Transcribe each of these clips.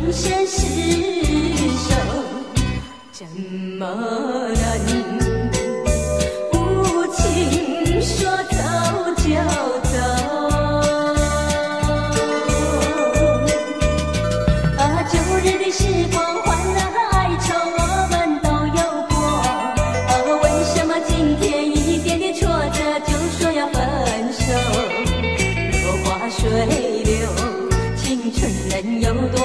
不胜失守怎么能无情说走就走啊旧日的时光欢乐哀愁我们都有过啊为什么今天一点点挫折就说要分手落花水流青春能有多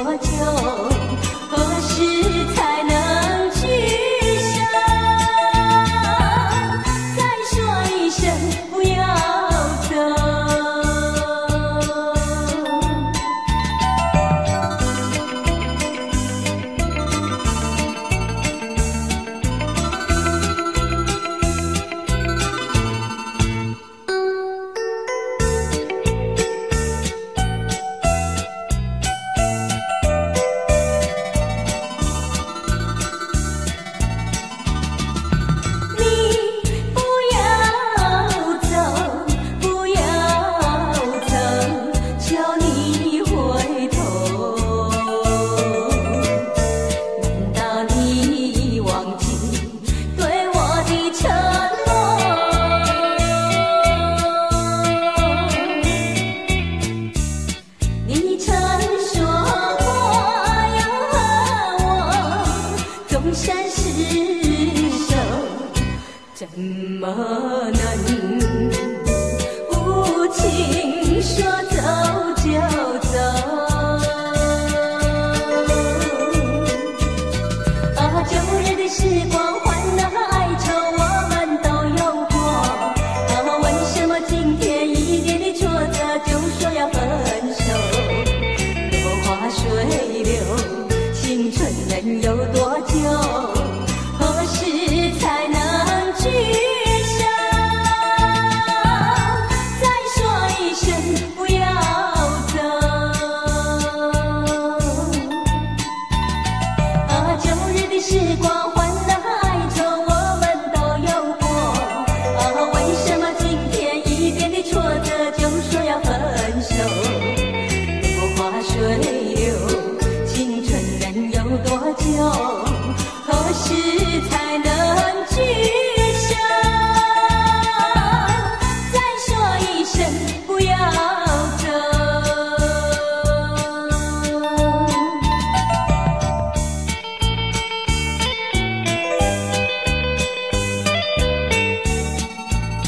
执手，怎么能无情说走就走？啊，旧日的时光，欢乐和哀愁我们都有过。啊，为什么今天一点的挫折就说要分手？落花水流。青春能有多久？